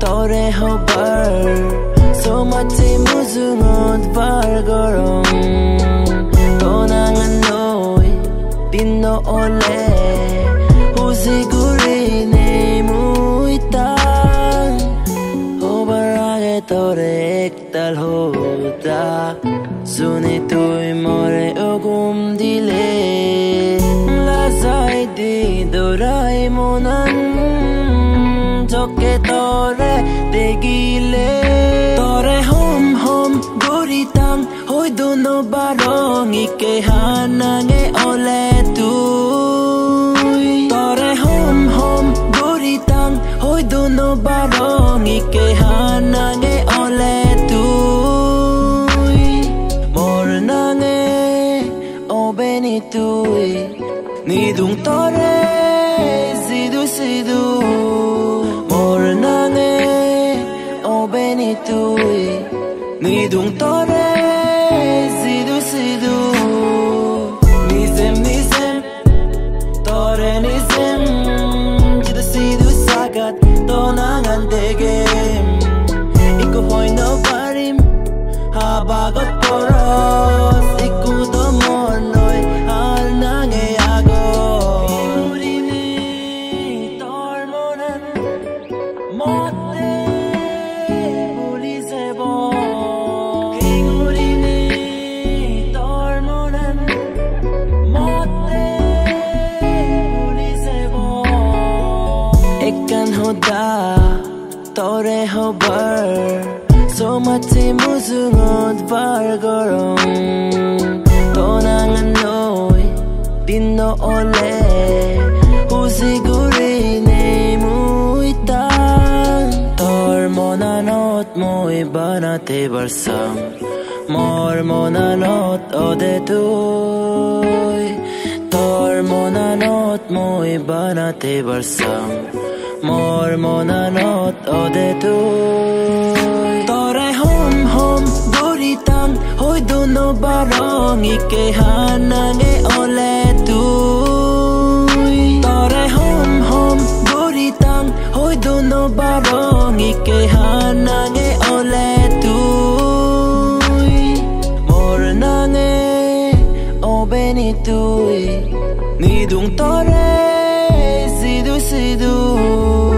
tore hobar so much muzungot var gorong. Tonang noi pinno ole ektal hoda suni tui more ogum dile lazai di doraemonan toke tore tegile tore hom hom goritang hoy dono barong ike hanange ole obeni tui ni dung tore sidu sidu tui ni dung tore sidu sidu ni sem ni sem tore ni sem jidu sidu sagat tonangan degem iko hoy no parim habagot poros 다 또래호 벌 소마티 무승옷 벌걸음 떠나간 너의 빛노 올레 후식으리 네무이다덜 모난 옷 모이 바나티 벌썸 뭘 모난 옷 어디 두이 মোৰ মনানত মই বানাতে বৰচাম মোৰ মনানত অদে তো তৰাই home home বৰি টান হৈ দুনো বাৰঙিকে হানাঙে অলে তো তৰাই হোম হোম বৰি টান হৈ দুনো বাৰঙিকে হান benitui Nidung tore sidu sidu.